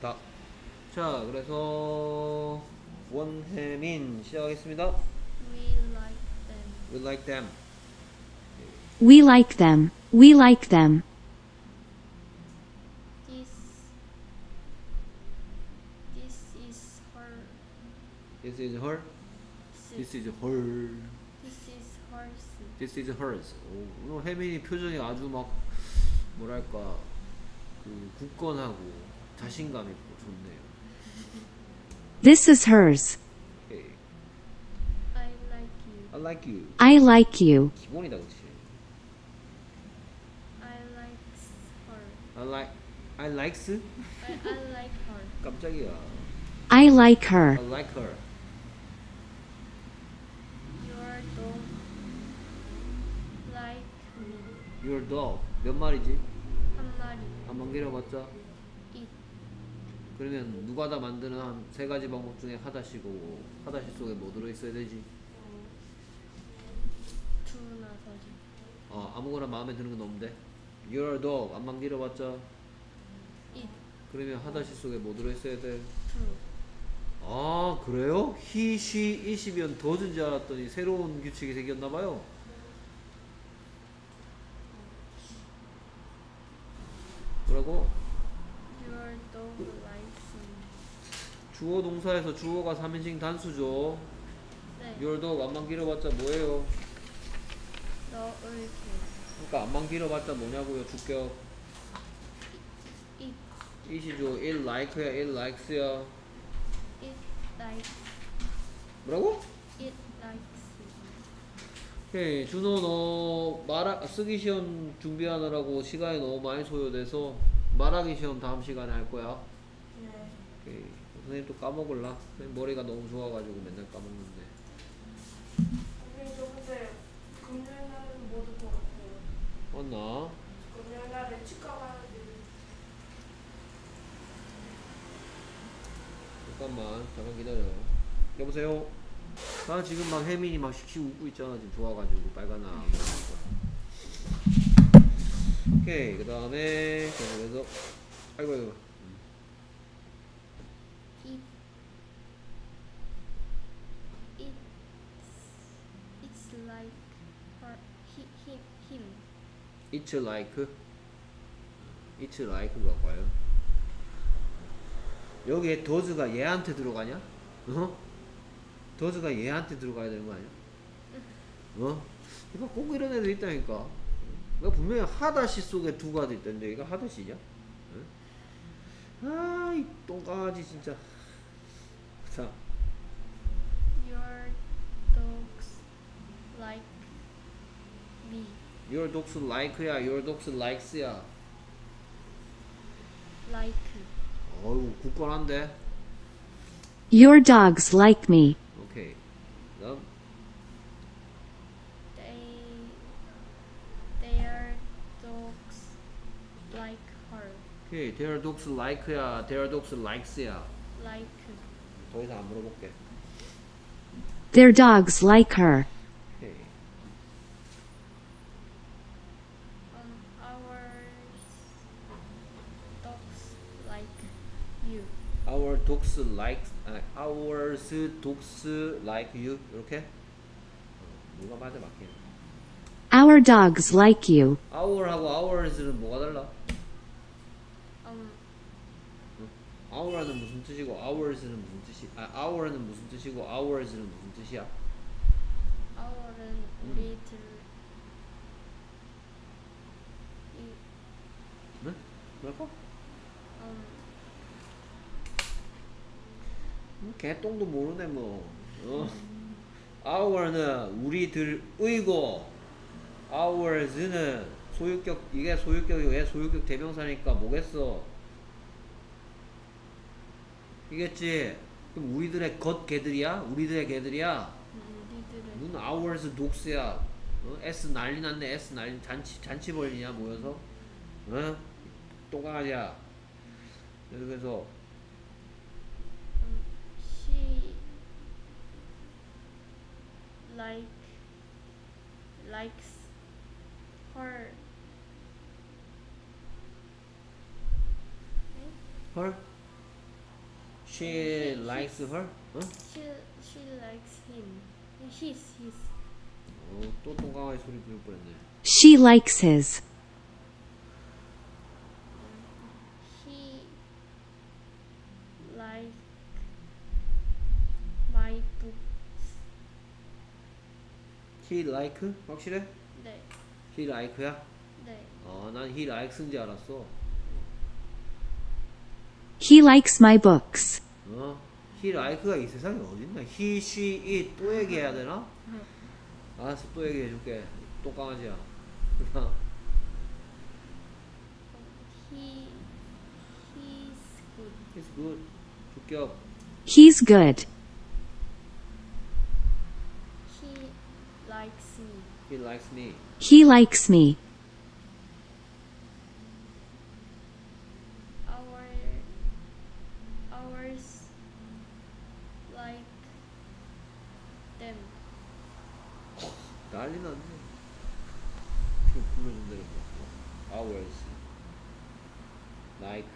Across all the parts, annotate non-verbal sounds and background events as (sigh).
다. 자, 그래서 원혜민 시작하겠습니다. We like them. We like them. We like them. We like them. This. This is her. This is her. This, is her. this is hers. This is hers. 오, 오늘 혜민이 표정이 아주 막 뭐랄까 그 굳건하고 자신감 있고 좋네요. This is hers. 오케이. I like you. I like you. I like you. 기본이다, 그렇지? I like her. I like I likes I, I like her. (laughs) 깜짝이야. I like her. I like her. Your dog like me. Your dog 몇 마리지? 한 마리. 한번 길어봤자. 그러면 누가 다 만드는 한 세 가지 방법 중에 하다시고 하다시 속에 뭐 들어있어야 되지? 투나 서지. 어 아무거나 마음에 드는 건 없는데 Your dog 안만 길어봤자 It. 그러면 하다시 속에 뭐 들어있어야 돼? 투. 아 그래요? he, she, it이면 더든 줄 알았더니 새로운 규칙이 생겼나봐요 뭐라고? Your dog likes me. 주어 동사에서 주어가 3인칭 단수죠 네. Dog 안만 길어봤자 뭐예요? 너을 개. 그러니까 안만 길어봤자 뭐냐고요 주격 it이죠 it like야 it likes야 It likes. 뭐라고? It likes. 오케이 준호 너 말하, 쓰기 시험 준비하느라고 시간이 너무 많이 소요돼서 말하기 시험 다음 시간에 할 거야 네. 오케이. 선생님 또 까먹을라. 선생님 머리가 너무 좋아가지고 맨날 까먹는데. 선생님 저 근데 금요일 날은 못올 것 같아요. 맞나? 금요일 날에 치과 가야 돼. 잠깐만 잠깐 기다려. 여보세요? 나 지금 막 혜민이 막 씩씩 웃고 있잖아. 지금 좋아가지고 빨간 나 오케이 그 다음에 계속해서. 아이고 아이고 It. It's. It's like her. He, him. Him. It's like It's like가 과연 여기에 does가 얘한테 들어가냐? 어? does가 얘한테 들어가야 되는 거 아니야? 어? 이거 꼭 이런 애들 있다니까 내가 분명히 하다시 속에 두가 있던데 이거 하다시냐? 응? 아이 똥강아지 진짜 자 Your dogs like me. Your dogs like야 Your dogs likes야 Like. 어우 굳건한데 Your dogs like me. 오케이 그다음 They. Their dogs like her. 오케이 their dogs like야 their dogs likes야 Like. 더 이상 안 물어볼게 Their dogs like her. Dogs like you 이렇게 어, 누가 맞아 맞게 Our dogs like you. our하고 ours는 뭐가 달라? Um. our는 무슨 뜻이고 ours는 무슨 뜻이 아 our는 무슨 뜻이고 ours는 무슨 뜻이야? Our은 우리들. 이. 네? 뭐랄까? Um. 음, 개똥도 모르네 뭐 어? our는 우리들의고 ours는 소유격 이게 소유격이고 얘 소유격 대명사니까 뭐겠어 이겠지 그럼 우리들의 것 개들이야? 우리들의 개들이야? 우리들은. 무슨 ours dogs야 어? S 난리 났네 S 난리 잔치 잔치 벌리냐 모여서 어? 똥강아지야 그래서 like likes her 헐 She likes her? 어? She she likes him. His his. 어, 또 똥강아지 소리 들을 뻔했네. She likes his. He like? 확실해? 네, He like야? 네. 어, 난 he likes인 줄 알았어. He likes my books. 어? he like가 이 세상에 어딨나? he, she, it 또 얘기해야 되나? 알았어, 또 얘기해줄게. 똥강아지야. He he's good. It's good. 주격. He's good. likes me. He likes me. He likes me. Our ours like them. 난리 났네. 지금 불러준 대로 뭐. Hours. Like.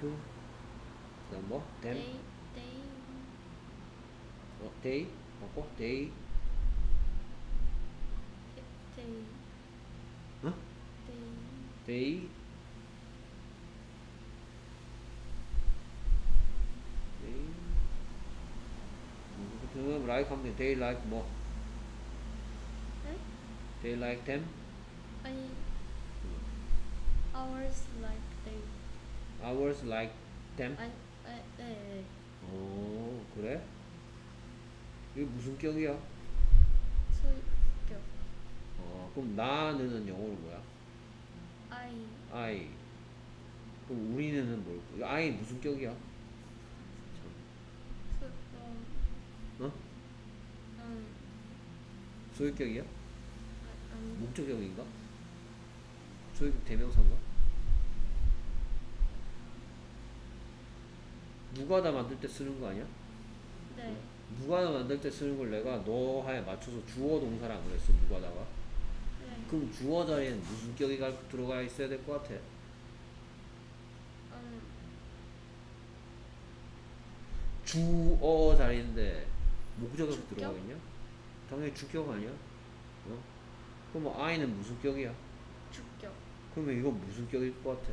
그다음 뭐? Them. They they 어, they. 바꿔. They. they 어? they They. They. 그 like 하면 돼. They like 뭐? 네? They like them. 아니 ours like they. Ours like them. 아니 아, 네, 네. 어 그래? 이게 무슨 격이야? 어 그럼 나는 영어로 뭐야? I I 그럼 우리는 뭘? 이 I 무슨 격이야? 소 음, 어? 음, 소유격이야? 아, 아니 목적격인가? 소유격 대명사인가? 무가다 만들 때 쓰는 거 아니야? 네. 무가다 만들 때 쓰는 걸 내가 너하에 맞춰서 주어 동사라 그랬어 무가다가 네. 그럼 주어 자리에는 무슨 격이 가- 들어가 있어야 될 것 같아? 음, 주어 자리인데 목적격 주격? 들어가겠냐? 당연히 주격 아니야? 어? 그럼 뭐 I는 무슨 격이야? 주격 그러면 이거 무슨 격일 것 같아?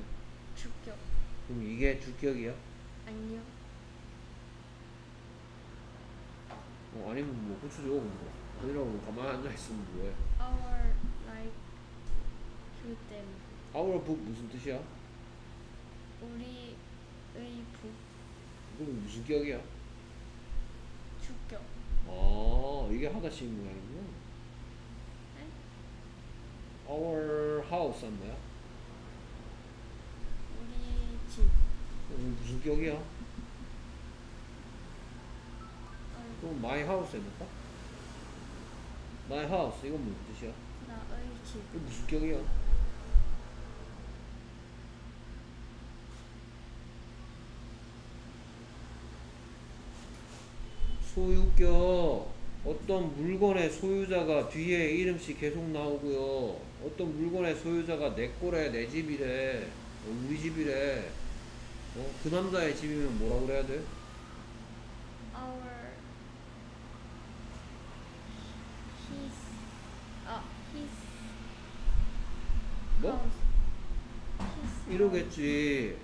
주격 그럼 이게 주격이야? 아니요. 어, 아니면 뭐 고쳐줘 뭐. 아니라고 가만히 앉아있으면 뭐해 Our them. Our book 무슨 뜻이야? 우리의 부 그럼 무슨 격이야? 주격. 아 이게 하다시 모양이구나 네? Our house 한 뭐야? 우리 집. 그럼 무슨 격이야? 음, 그럼 my house 해볼까? My house 이건 무슨 뜻이야? 나의 집. 이거 무슨 격이야? 소유격 어떤 물건의 소유자가 뒤에 이름씩 계속 나오고요 어떤 물건의 소유자가 내 거래 내 집이래 어, 우리 집이래 어? 그 남자의 집이면 뭐라 그래야 돼? Our 뭐? 이러겠지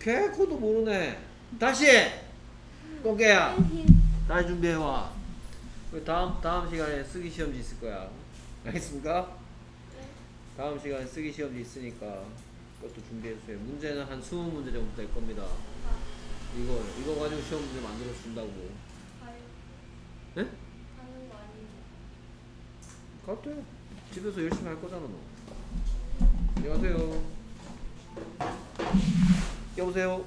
개코도 모르네 다시 꼬개야 다시 준비해와 그 다음 다음 시간에 쓰기 시험지 있을 거야 알겠습니까? 다음 시간에 쓰기 시험지 있으니까 그것도 준비해주세요 문제는 한 20문제 정도 될 겁니다 이거 이거 가지고 시험 문제 만들어 준다고. 네? 아니죠? 가도 집에서 열심히 할 거잖아 너 안녕하세요. 여보세요